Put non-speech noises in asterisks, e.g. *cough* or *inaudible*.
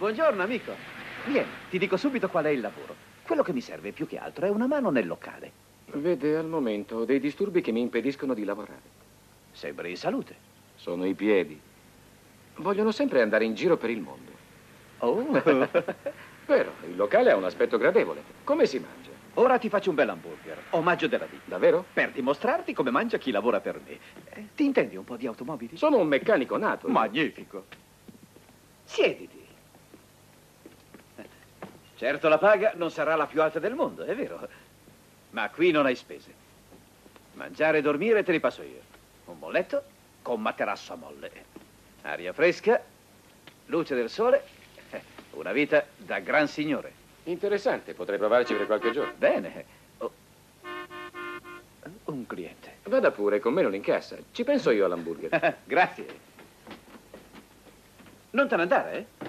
Buongiorno, amico. Vieni, ti dico subito qual è il lavoro. Quello che mi serve più che altro è una mano nel locale. Vede, al momento ho dei disturbi che mi impediscono di lavorare. Sembra in salute. Sono i piedi. Vogliono sempre andare in giro per il mondo. Oh. *laughs* Vero, il locale ha un aspetto gradevole. Come si mangia? Ora ti faccio un bel hamburger, omaggio della vita. Davvero? Per dimostrarti come mangia chi lavora per me. Eh, ti intendi un po' di automobili? Sono un meccanico nato. Magnifico. Siediti. Certo la paga non sarà la più alta del mondo, è vero. Ma qui non hai spese. Mangiare e dormire te li passo io. Un bolletto con materasso a molle. Aria fresca, luce del sole, *laughs* una vita da gran signore. Interessante, potrei provarci per qualche giorno. Bene. Oh. Un cliente. Vada pure, con me non incassa. Ci penso io all'hamburger. *laughs* Grazie. Non te ne andare, eh?